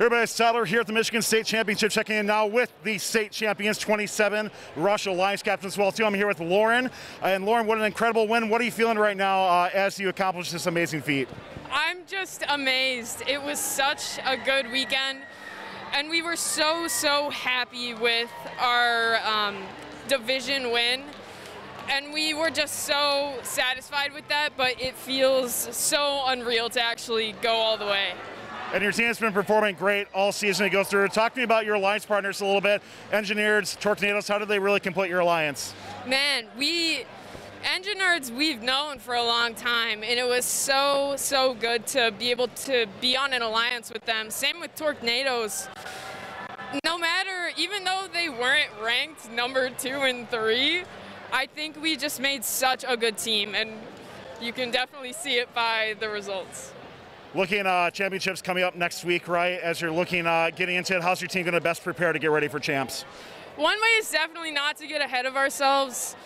Everybody, it's Tyler here at the Michigan State Championship, checking in now with the state champions, 27 Rush Alliance captains as well too. I'm here with Lauren, and Lauren, what an incredible win! What are you feeling right now uh, as you accomplish this amazing feat? I'm just amazed. It was such a good weekend, and we were so so happy with our um, division win. And we were just so satisfied with that, but it feels so unreal to actually go all the way. And your team's been performing great all season to go through. Talk to me about your alliance partners a little bit. Engine Nerds, Tornadoes, how did they really complete your alliance? Man, we Engine Nerds we've known for a long time, and it was so, so good to be able to be on an alliance with them. Same with Tornadoes. No matter, even though they weren't ranked number two and three, I think we just made such a good team, and you can definitely see it by the results. Looking uh, championships coming up next week, right? As you're looking, uh, getting into it, how's your team going to best prepare to get ready for champs? One way is definitely not to get ahead of ourselves.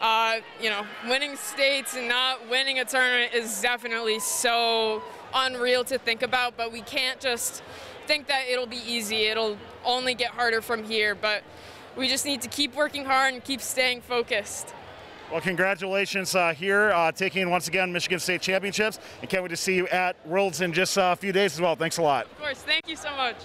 Uh, you know, winning states and not winning a tournament is definitely so unreal to think about, but we can't just think that it'll be easy. It'll only get harder from here, but we just need to keep working hard and keep staying focused. Well, congratulations uh, here, uh, taking once again Michigan State Championships, and can't wait to see you at Worlds in just a few days as well. Thanks a lot. Of course, thank you so much.